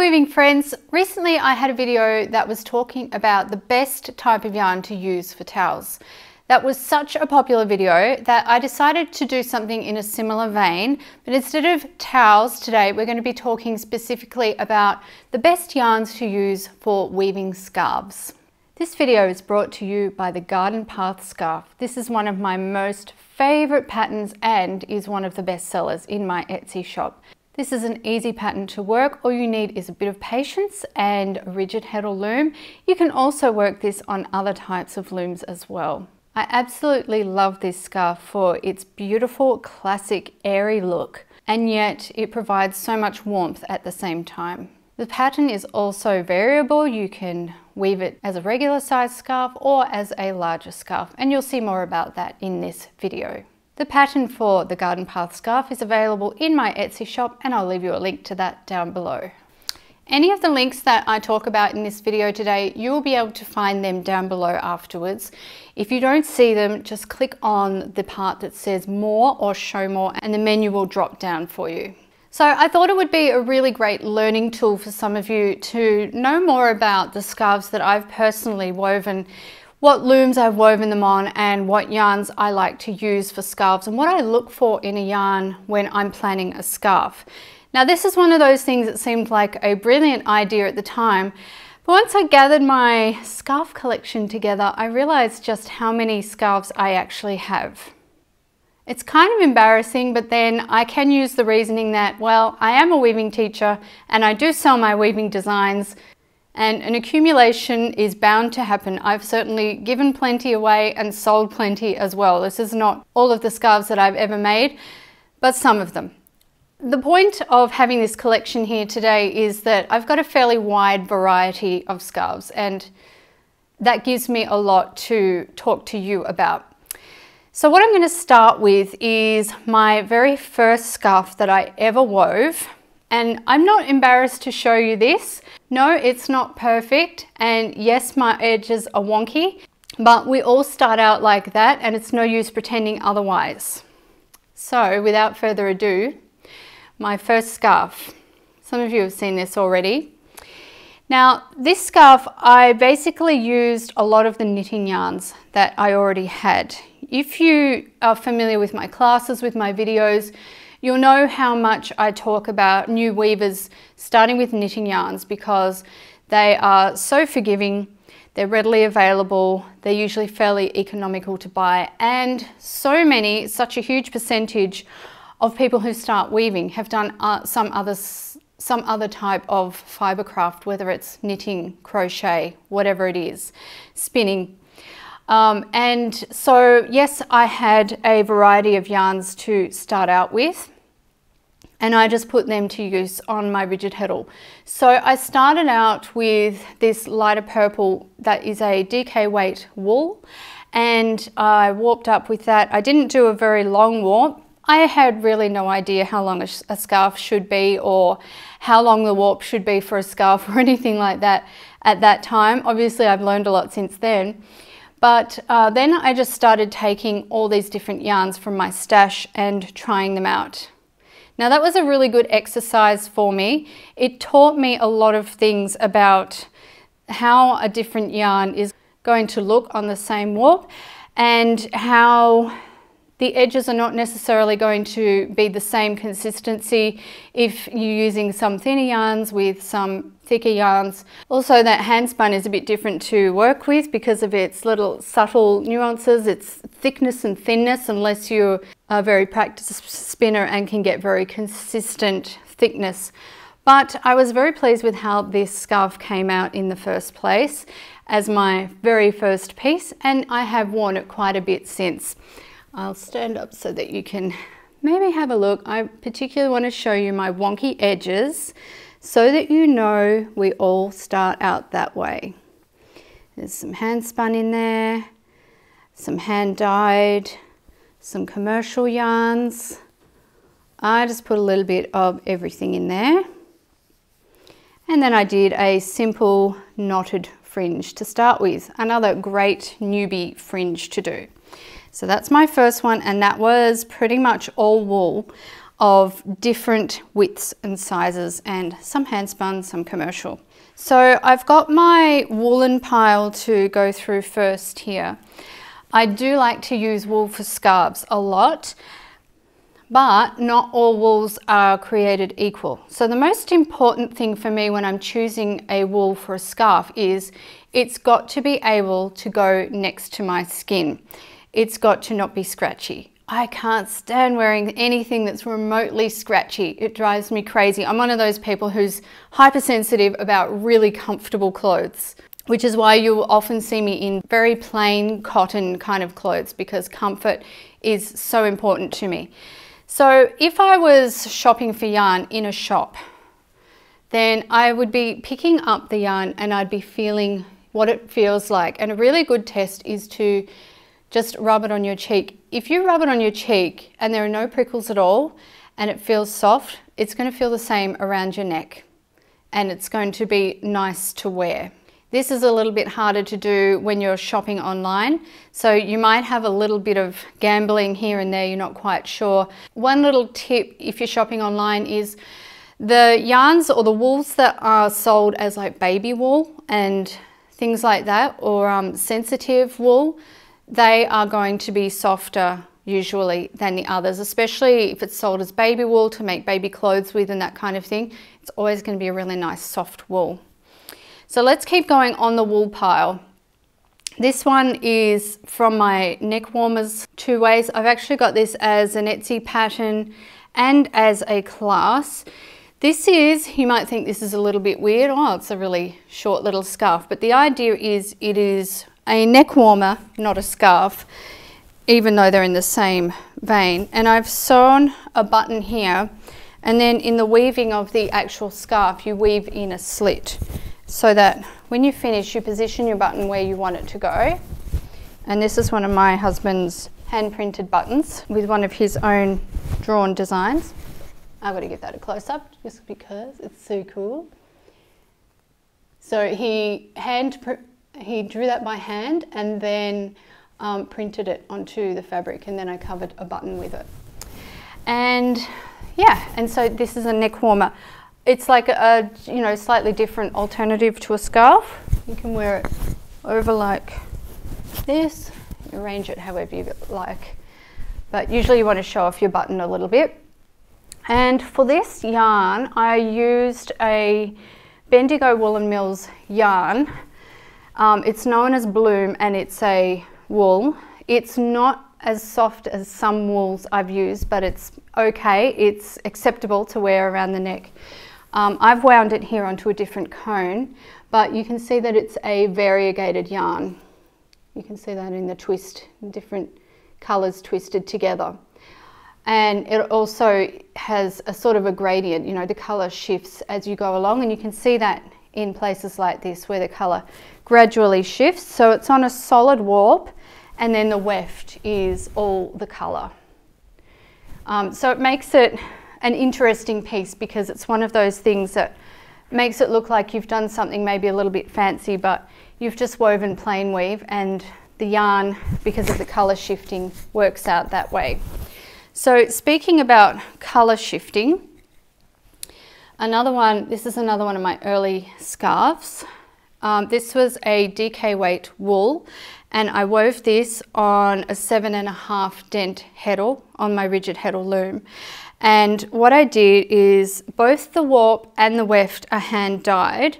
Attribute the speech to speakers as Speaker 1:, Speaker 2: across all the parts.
Speaker 1: weaving friends, recently I had a video that was talking about the best type of yarn to use for towels. That was such a popular video that I decided to do something in a similar vein, but instead of towels today, we're going to be talking specifically about the best yarns to use for weaving scarves. This video is brought to you by the Garden Path Scarf. This is one of my most favorite patterns and is one of the best sellers in my Etsy shop. This is an easy pattern to work. All you need is a bit of patience and a rigid heddle loom. You can also work this on other types of looms as well. I absolutely love this scarf for its beautiful classic airy look and yet it provides so much warmth at the same time. The pattern is also variable. You can weave it as a regular size scarf or as a larger scarf and you'll see more about that in this video. The pattern for the Garden Path scarf is available in my Etsy shop and I'll leave you a link to that down below. Any of the links that I talk about in this video today, you will be able to find them down below afterwards. If you don't see them, just click on the part that says more or show more and the menu will drop down for you. So I thought it would be a really great learning tool for some of you to know more about the scarves that I've personally woven what looms I've woven them on and what yarns I like to use for scarves and what I look for in a yarn when I'm planning a scarf. Now this is one of those things that seemed like a brilliant idea at the time, but once I gathered my scarf collection together, I realized just how many scarves I actually have. It's kind of embarrassing, but then I can use the reasoning that, well, I am a weaving teacher and I do sell my weaving designs, and an accumulation is bound to happen. I've certainly given plenty away and sold plenty as well. This is not all of the scarves that I've ever made, but some of them. The point of having this collection here today is that I've got a fairly wide variety of scarves and that gives me a lot to talk to you about. So what I'm going to start with is my very first scarf that I ever wove and I'm not embarrassed to show you this. No, it's not perfect. And yes, my edges are wonky, but we all start out like that and it's no use pretending otherwise. So without further ado, my first scarf. Some of you have seen this already. Now this scarf, I basically used a lot of the knitting yarns that I already had. If you are familiar with my classes, with my videos, You'll know how much I talk about new weavers starting with knitting yarns because they are so forgiving, they're readily available, they're usually fairly economical to buy, and so many, such a huge percentage of people who start weaving have done uh, some other some other type of fibre craft, whether it's knitting, crochet, whatever it is, spinning, um, and so, yes, I had a variety of yarns to start out with and I just put them to use on my rigid heddle. So I started out with this lighter purple that is a DK weight wool and I warped up with that. I didn't do a very long warp. I had really no idea how long a, a scarf should be or how long the warp should be for a scarf or anything like that at that time. Obviously I've learned a lot since then. But uh, then I just started taking all these different yarns from my stash and trying them out. Now that was a really good exercise for me. It taught me a lot of things about how a different yarn is going to look on the same warp and how the edges are not necessarily going to be the same consistency if you're using some thinner yarns with some thicker yarns. Also that hand spun is a bit different to work with because of its little subtle nuances, its thickness and thinness unless you're a very practiced spinner and can get very consistent thickness. But I was very pleased with how this scarf came out in the first place as my very first piece and I have worn it quite a bit since. I'll stand up so that you can maybe have a look. I particularly want to show you my wonky edges so that you know we all start out that way. There's some hand spun in there, some hand dyed, some commercial yarns. I just put a little bit of everything in there. And then I did a simple knotted fringe to start with. Another great newbie fringe to do. So that's my first one and that was pretty much all wool. Of different widths and sizes and some hand spun, some commercial. So I've got my woolen pile to go through first here. I do like to use wool for scarves a lot, but not all wools are created equal. So the most important thing for me when I'm choosing a wool for a scarf is it's got to be able to go next to my skin. It's got to not be scratchy. I can't stand wearing anything that's remotely scratchy. It drives me crazy. I'm one of those people who's hypersensitive about really comfortable clothes which is why you'll often see me in very plain cotton kind of clothes because comfort is so important to me. So if I was shopping for yarn in a shop, then I would be picking up the yarn and I'd be feeling what it feels like. And a really good test is to just rub it on your cheek. If you rub it on your cheek and there are no prickles at all and it feels soft, it's going to feel the same around your neck and it's going to be nice to wear. This is a little bit harder to do when you're shopping online. So you might have a little bit of gambling here and there, you're not quite sure. One little tip if you're shopping online is the yarns or the wools that are sold as like baby wool and things like that or um, sensitive wool, they are going to be softer usually than the others, especially if it's sold as baby wool to make baby clothes with and that kind of thing. It's always going to be a really nice soft wool. So let's keep going on the wool pile. This one is from my neck warmers two ways. I've actually got this as an Etsy pattern and as a class. This is, you might think this is a little bit weird. Oh, it's a really short little scarf. But the idea is it is a neck warmer, not a scarf, even though they're in the same vein. And I've sewn a button here. And then in the weaving of the actual scarf, you weave in a slit so that when you finish, you position your button where you want it to go. And this is one of my husband's hand printed buttons with one of his own drawn designs. I've got to give that a close up just because it's so cool. So he hand he drew that by hand and then um, printed it onto the fabric and then I covered a button with it. And yeah, and so this is a neck warmer. It's like a, you know, slightly different alternative to a scarf. You can wear it over like this, arrange it however you like. But usually you want to show off your button a little bit. And for this yarn, I used a Bendigo Woollen Mills yarn. Um, it's known as Bloom and it's a wool. It's not as soft as some wools I've used, but it's okay. It's acceptable to wear around the neck. Um, I've wound it here onto a different cone, but you can see that it's a variegated yarn. You can see that in the twist, different colours twisted together. And it also has a sort of a gradient, you know, the colour shifts as you go along and you can see that in places like this where the colour gradually shifts. So it's on a solid warp and then the weft is all the colour. Um, so it makes it an interesting piece because it's one of those things that makes it look like you've done something maybe a little bit fancy, but you've just woven plain weave and the yarn, because of the colour shifting, works out that way. So speaking about colour shifting, another one, this is another one of my early scarves. Um, this was a DK weight wool and I wove this on a seven and a half dent heddle on my rigid heddle loom. And what I did is both the warp and the weft are hand dyed,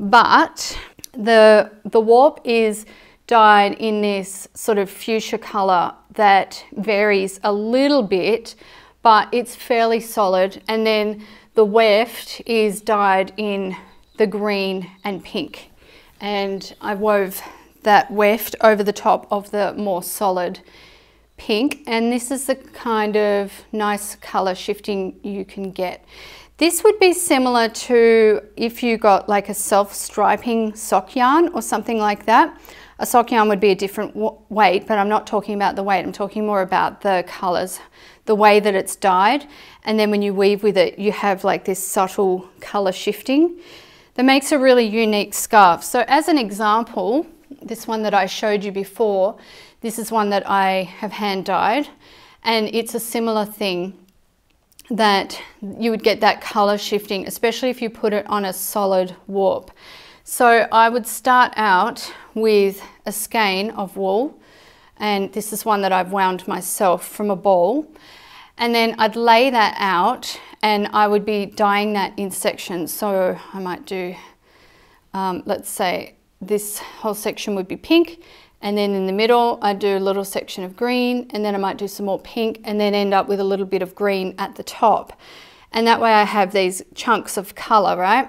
Speaker 1: but the, the warp is dyed in this sort of fuchsia color that varies a little bit, but it's fairly solid. And then the weft is dyed in the green and pink. And I wove that weft over the top of the more solid pink and this is the kind of nice color shifting you can get. This would be similar to if you got like a self-striping sock yarn or something like that. A sock yarn would be a different weight, but I'm not talking about the weight. I'm talking more about the colors, the way that it's dyed. And then when you weave with it, you have like this subtle color shifting that makes a really unique scarf. So as an example, this one that I showed you before, this is one that I have hand dyed and it's a similar thing. that you would get that color shifting, especially if you put it on a solid warp. So I would start out with a skein of wool, and this is one that I've wound myself from a ball. And then I'd lay that out and I would be dyeing that in sections. So I might do, um, let's say this whole section would be pink and then in the middle I do a little section of green and then I might do some more pink and then end up with a little bit of green at the top. And that way I have these chunks of colour, right?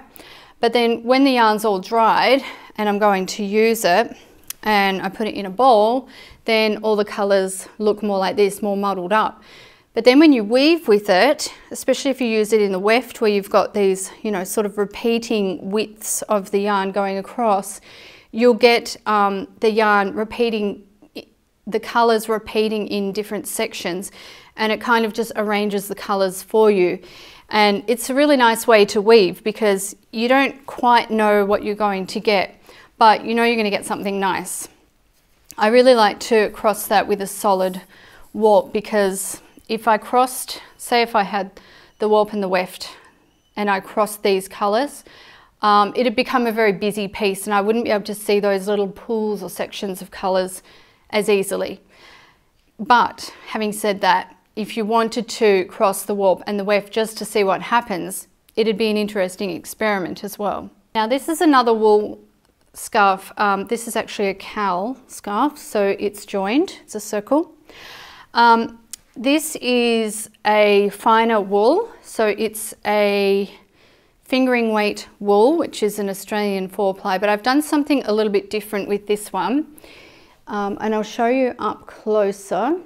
Speaker 1: But then when the yarn's all dried and I'm going to use it and I put it in a bowl, then all the colours look more like this, more muddled up. But then when you weave with it, especially if you use it in the weft where you've got these, you know, sort of repeating widths of the yarn going across, you'll get um, the yarn repeating, the colours repeating in different sections and it kind of just arranges the colours for you. And it's a really nice way to weave because you don't quite know what you're going to get, but you know you're going to get something nice. I really like to cross that with a solid warp because if I crossed, say if I had the warp and the weft and I crossed these colours, um, it'd become a very busy piece and I wouldn't be able to see those little pools or sections of colours as easily. But having said that, if you wanted to cross the warp and the weft just to see what happens, it'd be an interesting experiment as well. Now this is another wool scarf. Um, this is actually a cowl scarf, so it's joined, it's a circle. Um, this is a finer wool, so it's a fingering weight wool, which is an Australian four ply, but I've done something a little bit different with this one. Um, and I'll show you up closer.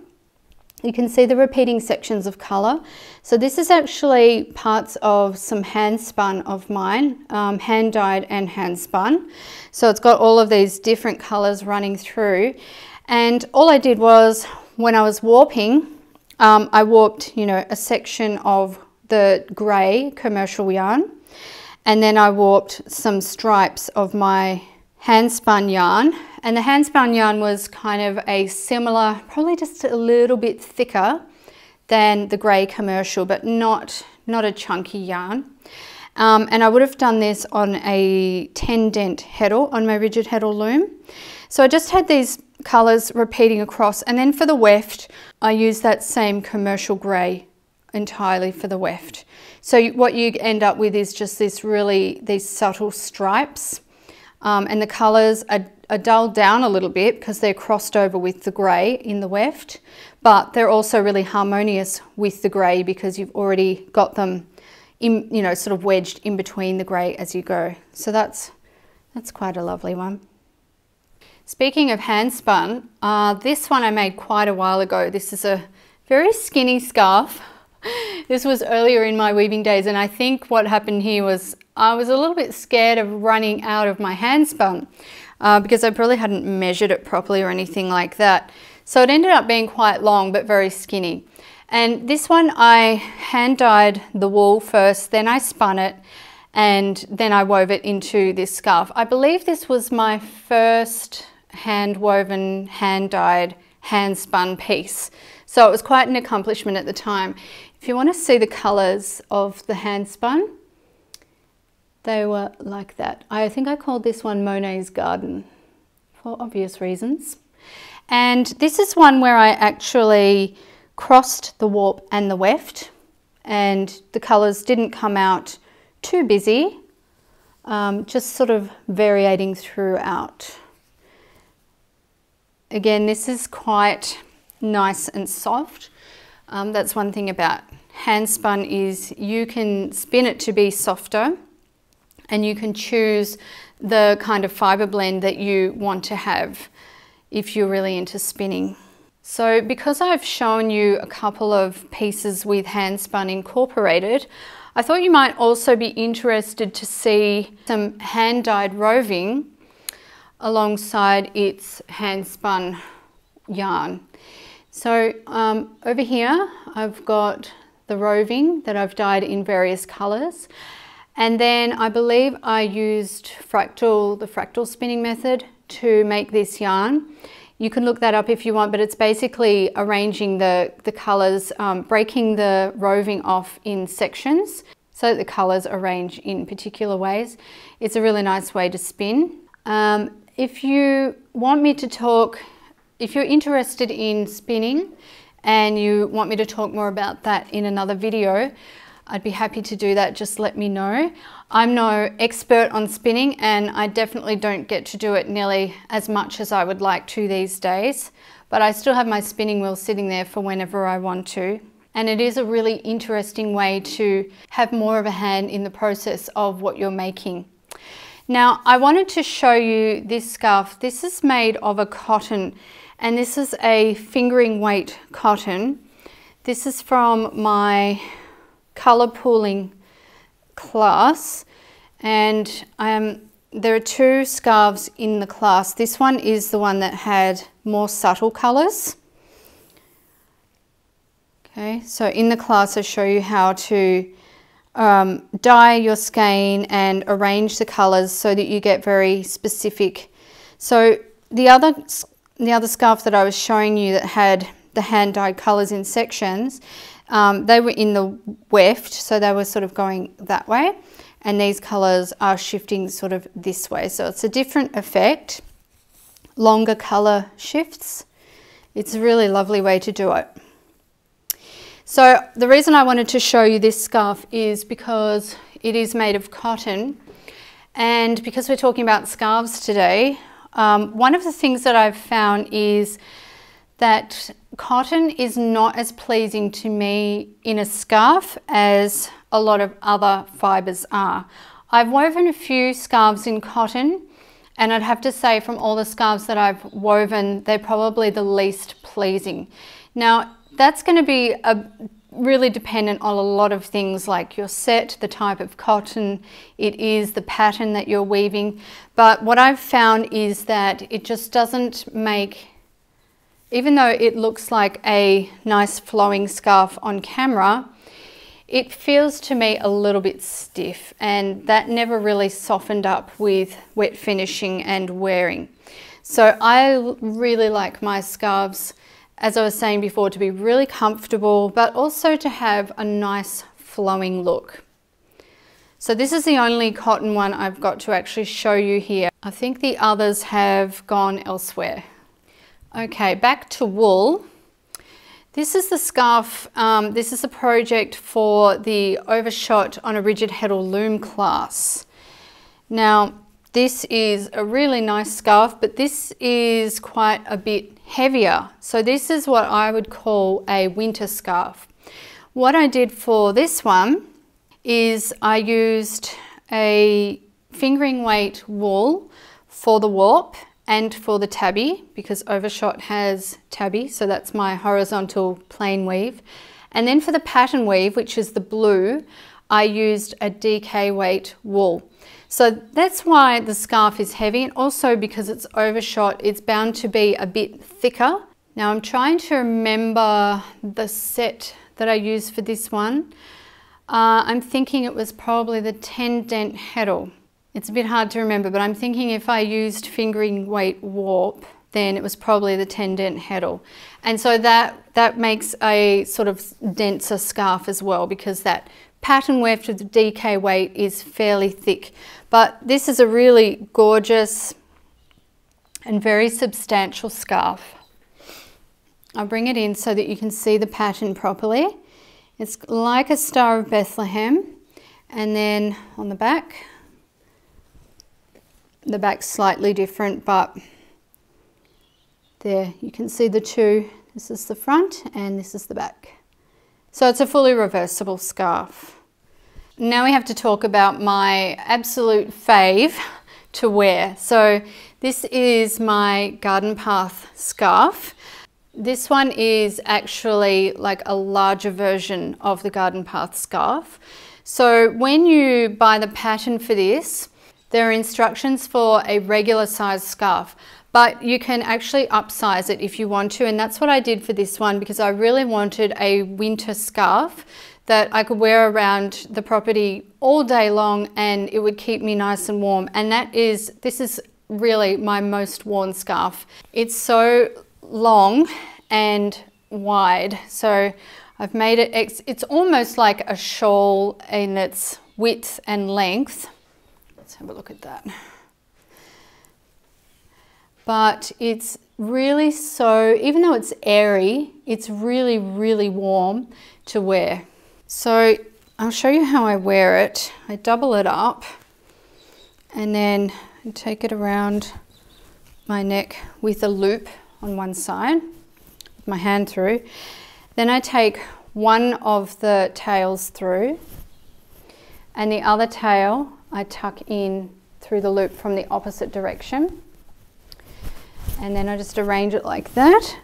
Speaker 1: You can see the repeating sections of colour. So this is actually parts of some hand spun of mine, um, hand dyed and hand spun. So it's got all of these different colours running through. And all I did was, when I was warping, um, I warped, you know, a section of the grey commercial yarn and then I warped some stripes of my hand spun yarn and the hand spun yarn was kind of a similar, probably just a little bit thicker than the grey commercial but not, not a chunky yarn. Um, and I would have done this on a 10 dent heddle on my rigid heddle loom. So I just had these colours repeating across and then for the weft I use that same commercial grey entirely for the weft. So what you end up with is just this really, these subtle stripes um, and the colours are, are, dulled down a little bit because they're crossed over with the grey in the weft, but they're also really harmonious with the grey because you've already got them in, you know, sort of wedged in between the grey as you go. So that's, that's quite a lovely one. Speaking of hand spun, uh, this one I made quite a while ago. This is a very skinny scarf. this was earlier in my weaving days and I think what happened here was I was a little bit scared of running out of my hand spun uh, because I probably hadn't measured it properly or anything like that. So it ended up being quite long but very skinny. And this one I hand dyed the wool first, then I spun it and then I wove it into this scarf. I believe this was my first hand woven, hand dyed, hand spun piece. So it was quite an accomplishment at the time. If you want to see the colours of the hand spun, they were like that. I think I called this one Monet's Garden for obvious reasons. And this is one where I actually crossed the warp and the weft and the colours didn't come out too busy, um, just sort of variating throughout. Again, this is quite nice and soft. Um, that's one thing about hand spun is you can spin it to be softer and you can choose the kind of fibre blend that you want to have if you're really into spinning. So because I've shown you a couple of pieces with hand spun incorporated, I thought you might also be interested to see some hand dyed roving alongside its hand spun yarn. So um, over here I've got the roving that I've dyed in various colours and then I believe I used fractal, the fractal spinning method to make this yarn. You can look that up if you want, but it's basically arranging the, the colors, um, breaking the roving off in sections so that the colors arrange in particular ways. It's a really nice way to spin. Um, if you want me to talk, if you're interested in spinning and you want me to talk more about that in another video, I'd be happy to do that, just let me know. I'm no expert on spinning and I definitely don't get to do it nearly as much as I would like to these days, but I still have my spinning wheel sitting there for whenever I want to. And it is a really interesting way to have more of a hand in the process of what you're making. Now, I wanted to show you this scarf. This is made of a cotton and this is a fingering weight cotton. This is from my color pooling class and um, there are two scarves in the class. This one is the one that had more subtle colors. Okay, so in the class I show you how to um, dye your skein and arrange the colors so that you get very specific. So the other, the other scarf that I was showing you that had the hand dyed colors in sections, um, they were in the weft, so they were sort of going that way. And these colors are shifting sort of this way. So it's a different effect, longer color shifts. It's a really lovely way to do it. So the reason I wanted to show you this scarf is because it is made of cotton. And because we're talking about scarves today, um, one of the things that I've found is that cotton is not as pleasing to me in a scarf as a lot of other fibres are. I've woven a few scarves in cotton and I'd have to say from all the scarves that I've woven, they're probably the least pleasing. Now, that's going to be a, really dependent on a lot of things like your set, the type of cotton it is, the pattern that you're weaving. But what I've found is that it just doesn't make even though it looks like a nice flowing scarf on camera, it feels to me a little bit stiff and that never really softened up with wet finishing and wearing. So I really like my scarves, as I was saying before, to be really comfortable, but also to have a nice flowing look. So this is the only cotton one I've got to actually show you here. I think the others have gone elsewhere. Okay, back to wool. This is the scarf, um, this is a project for the Overshot on a rigid heddle loom class. Now, this is a really nice scarf, but this is quite a bit heavier. So this is what I would call a winter scarf. What I did for this one is I used a fingering weight wool for the warp and for the tabby because Overshot has tabby, so that's my horizontal plain weave. And then for the pattern weave, which is the blue, I used a DK weight wool. So that's why the scarf is heavy and also because it's overshot, it's bound to be a bit thicker. Now I'm trying to remember the set that I used for this one. Uh, I'm thinking it was probably the 10 dent heddle. It's a bit hard to remember, but I'm thinking if I used fingering weight warp, then it was probably the 10 dent heddle. And so that, that makes a sort of denser scarf as well because that pattern weft with the DK weight is fairly thick. But this is a really gorgeous and very substantial scarf. I'll bring it in so that you can see the pattern properly. It's like a Star of Bethlehem. And then on the back, the back's slightly different, but there you can see the two. This is the front and this is the back. So it's a fully reversible scarf. Now we have to talk about my absolute fave to wear. So this is my garden path scarf. This one is actually like a larger version of the garden path scarf. So when you buy the pattern for this, there are instructions for a regular size scarf, but you can actually upsize it if you want to. And that's what I did for this one because I really wanted a winter scarf that I could wear around the property all day long and it would keep me nice and warm. And that is, this is really my most worn scarf. It's so long and wide. So I've made it, it's almost like a shawl in its width and length. Let's have a look at that. But it's really so, even though it's airy, it's really, really warm to wear. So I'll show you how I wear it. I double it up and then take it around my neck with a loop on one side, with my hand through. Then I take one of the tails through and the other tail I tuck in through the loop from the opposite direction. And then I just arrange it like that.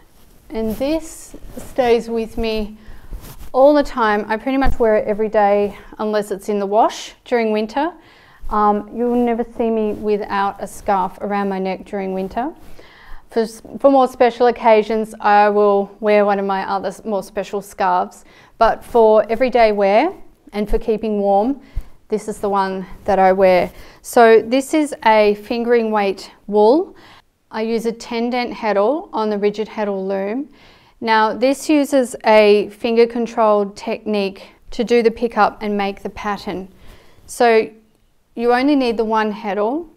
Speaker 1: And this stays with me all the time. I pretty much wear it every day unless it's in the wash during winter. Um, you'll never see me without a scarf around my neck during winter. For, for more special occasions, I will wear one of my other more special scarves. But for everyday wear and for keeping warm, this is the one that I wear. So this is a fingering weight wool. I use a 10 dent heddle on the rigid heddle loom. Now this uses a finger controlled technique to do the pickup and make the pattern. So you only need the one heddle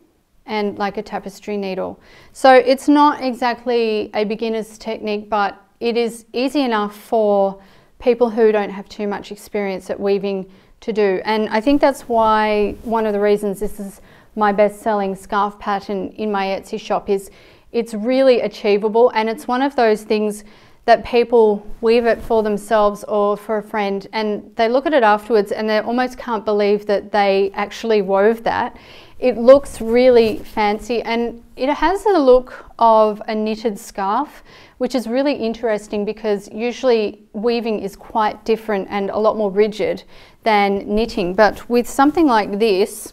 Speaker 1: and like a tapestry needle. So it's not exactly a beginner's technique, but it is easy enough for people who don't have too much experience at weaving to do. And I think that's why one of the reasons this is my best selling scarf pattern in my Etsy shop is it's really achievable and it's one of those things that people weave it for themselves or for a friend and they look at it afterwards and they almost can't believe that they actually wove that. It looks really fancy and it has the look of a knitted scarf, which is really interesting because usually weaving is quite different and a lot more rigid than knitting. But with something like this,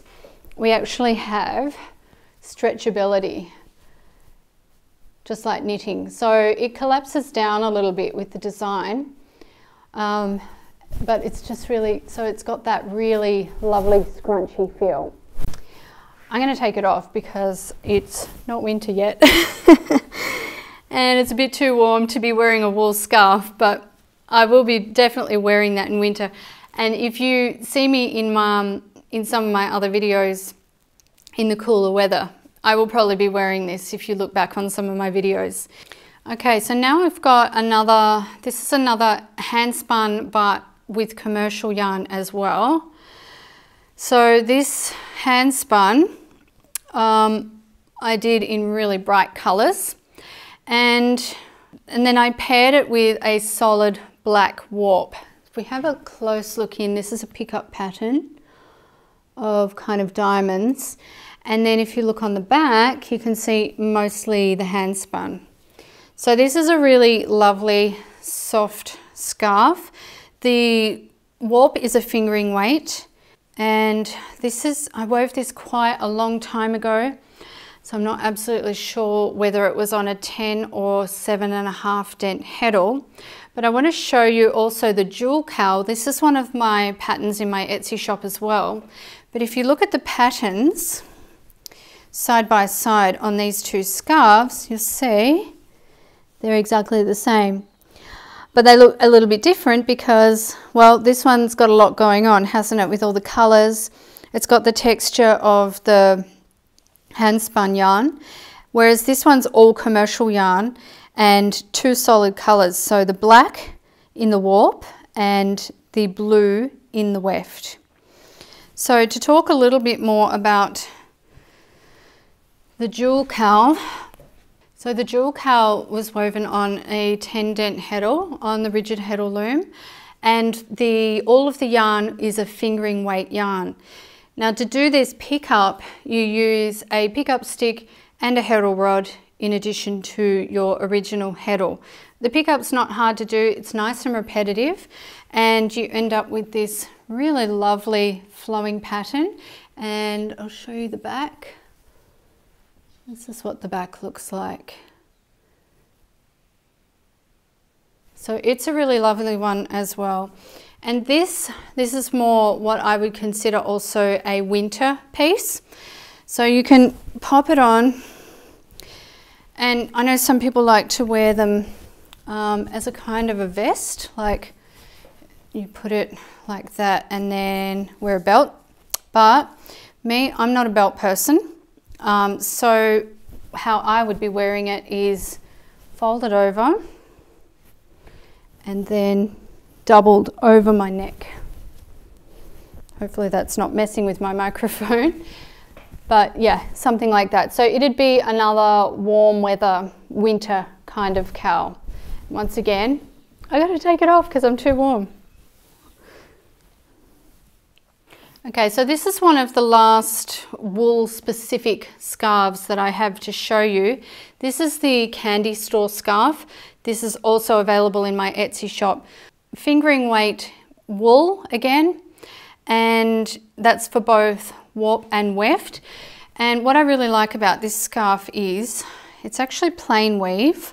Speaker 1: we actually have stretchability just like knitting. So it collapses down a little bit with the design, um, but it's just really, so it's got that really lovely scrunchy feel. I'm going to take it off because it's not winter yet and it's a bit too warm to be wearing a wool scarf, but I will be definitely wearing that in winter. And if you see me in, my, um, in some of my other videos in the cooler weather, I will probably be wearing this if you look back on some of my videos. Okay, so now I've got another, this is another hand spun but with commercial yarn as well. So this hand spun um, I did in really bright colors and, and then I paired it with a solid black warp. If we have a close look in, this is a pickup pattern of kind of diamonds and then if you look on the back, you can see mostly the hand spun. So this is a really lovely soft scarf. The warp is a fingering weight and this is, I wove this quite a long time ago. So I'm not absolutely sure whether it was on a 10 or seven and a half dent heddle. But I want to show you also the jewel cowl. This is one of my patterns in my Etsy shop as well. But if you look at the patterns, side by side on these two scarves, you'll see they're exactly the same. But they look a little bit different because, well, this one's got a lot going on, hasn't it, with all the colours. It's got the texture of the hand spun yarn, whereas this one's all commercial yarn and two solid colours. So the black in the warp and the blue in the weft. So to talk a little bit more about the jewel cowl. So the jewel cowl was woven on a 10 dent heddle on the rigid heddle loom and the all of the yarn is a fingering weight yarn. Now to do this pickup you use a pickup stick and a heddle rod in addition to your original heddle. The pickup's not hard to do, it's nice and repetitive and you end up with this really lovely flowing pattern and I'll show you the back. This is what the back looks like. So it's a really lovely one as well. And this, this is more what I would consider also a winter piece. So you can pop it on and I know some people like to wear them um, as a kind of a vest, like you put it like that and then wear a belt. But me, I'm not a belt person. Um, so how I would be wearing it is folded over and then doubled over my neck. Hopefully that's not messing with my microphone. But yeah, something like that. So it'd be another warm weather, winter kind of cowl. Once again, I gotta take it off because I'm too warm. Okay, so this is one of the last wool specific scarves that I have to show you. This is the candy store scarf. This is also available in my Etsy shop. Fingering weight wool again, and that's for both warp and weft. And what I really like about this scarf is it's actually plain weave,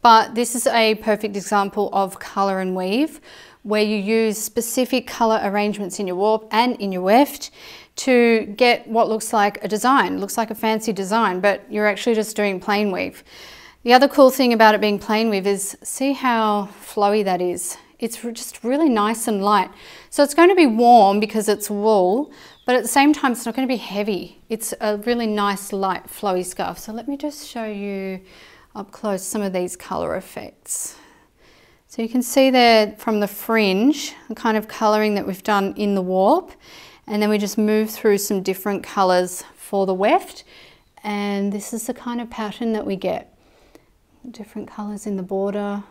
Speaker 1: but this is a perfect example of color and weave where you use specific color arrangements in your warp and in your weft to get what looks like a design, looks like a fancy design, but you're actually just doing plain weave. The other cool thing about it being plain weave is see how flowy that is. It's just really nice and light. So it's going to be warm because it's wool, but at the same time, it's not going to be heavy. It's a really nice, light, flowy scarf. So let me just show you up close some of these color effects. So you can see there from the fringe, the kind of colouring that we've done in the warp. And then we just move through some different colours for the weft. And this is the kind of pattern that we get. Different colours in the border.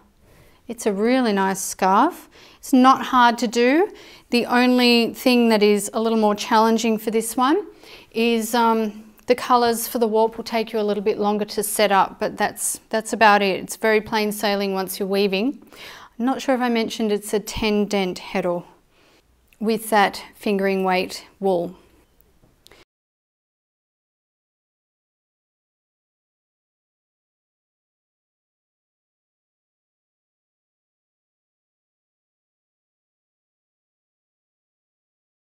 Speaker 1: It's a really nice scarf. It's not hard to do. The only thing that is a little more challenging for this one is um, the colours for the warp will take you a little bit longer to set up, but that's, that's about it. It's very plain sailing once you're weaving. I'm not sure if I mentioned it's a 10 dent heddle with that fingering weight wool.